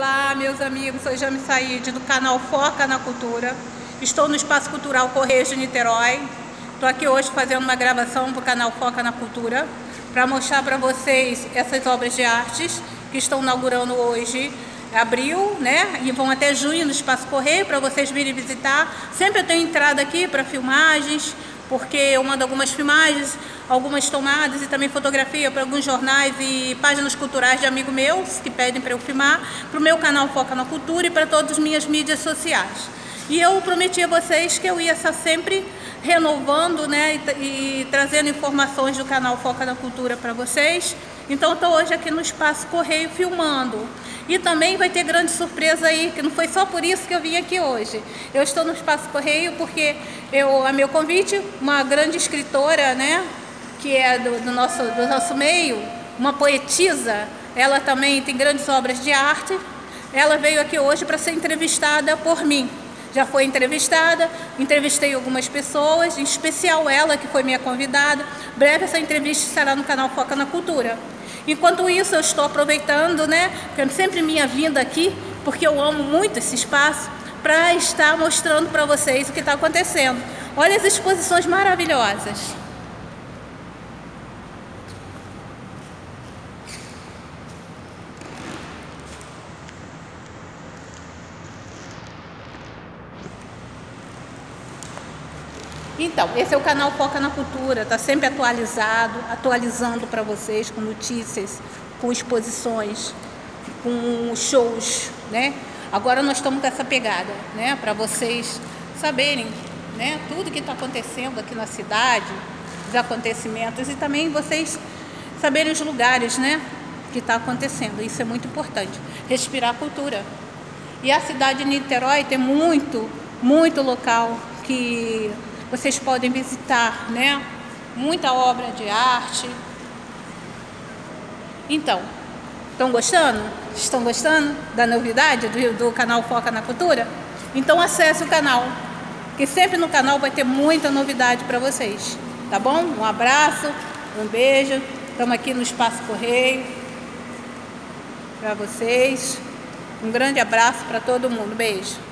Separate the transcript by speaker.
Speaker 1: Olá, meus amigos, sou Jame Said do canal Foca na Cultura. Estou no Espaço Cultural Correios de Niterói. Estou aqui hoje fazendo uma gravação para o canal Foca na Cultura para mostrar para vocês essas obras de artes que estão inaugurando hoje, abril, né? E vão até junho no Espaço Correio para vocês virem visitar. Sempre eu tenho entrada aqui para filmagens, porque eu mando algumas filmagens, algumas tomadas e também fotografia para alguns jornais e páginas culturais de amigos meus que pedem para eu filmar, para o meu canal Foca na Cultura e para todas as minhas mídias sociais. E eu prometi a vocês que eu ia estar sempre renovando né, e, e trazendo informações do canal Foca na Cultura para vocês. Então estou hoje aqui no Espaço Correio filmando. E também vai ter grande surpresa aí, que não foi só por isso que eu vim aqui hoje. Eu estou no Espaço Correio porque eu, a meu convite, uma grande escritora, né, que é do, do, nosso, do nosso meio, uma poetisa, ela também tem grandes obras de arte. Ela veio aqui hoje para ser entrevistada por mim. Já foi entrevistada, entrevistei algumas pessoas, em especial ela, que foi minha convidada. Breve essa entrevista estará no canal Foca na Cultura. Enquanto isso, eu estou aproveitando, né, sempre minha vinda aqui, porque eu amo muito esse espaço, para estar mostrando para vocês o que está acontecendo. Olha as exposições maravilhosas. Então, esse é o canal Foca na Cultura, está sempre atualizado, atualizando para vocês com notícias, com exposições, com shows, né? Agora nós estamos com essa pegada, né? Para vocês saberem, né? Tudo que está acontecendo aqui na cidade, os acontecimentos e também vocês saberem os lugares, né? Que está acontecendo. Isso é muito importante. Respirar cultura. E a cidade de Niterói tem muito, muito local que vocês podem visitar, né? Muita obra de arte. Então, estão gostando? Estão gostando da novidade do, do canal Foca na Cultura? Então acesse o canal, que sempre no canal vai ter muita novidade para vocês. Tá bom? Um abraço, um beijo. Estamos aqui no Espaço Correio para vocês. Um grande abraço para todo mundo. Beijo.